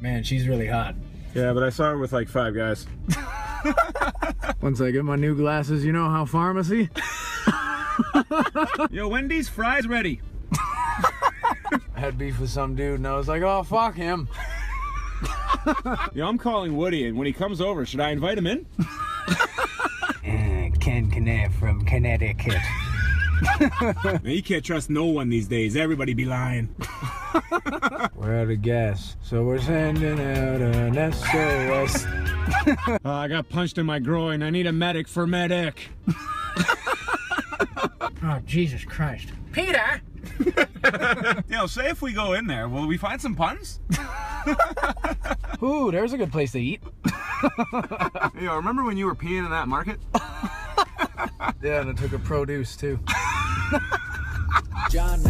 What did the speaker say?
Man, she's really hot. Yeah, but I saw her with like five guys. Once I get my new glasses, you know how pharmacy? Yo, Wendy's fries ready. I had beef with some dude and I was like, oh, fuck him. Yo, I'm calling Woody, and when he comes over, should I invite him in? Ken Knapp from Connecticut. Man, you can't trust no one these days. Everybody be lying. We're out of gas, so we're sending out an SOS. Uh, I got punched in my groin. I need a medic for medic. Oh, Jesus Christ. Peter! you know, say if we go in there, will we find some puns? Ooh, there's a good place to eat. Yo, remember when you were peeing in that market? Yeah, and I took a produce too. John 90 is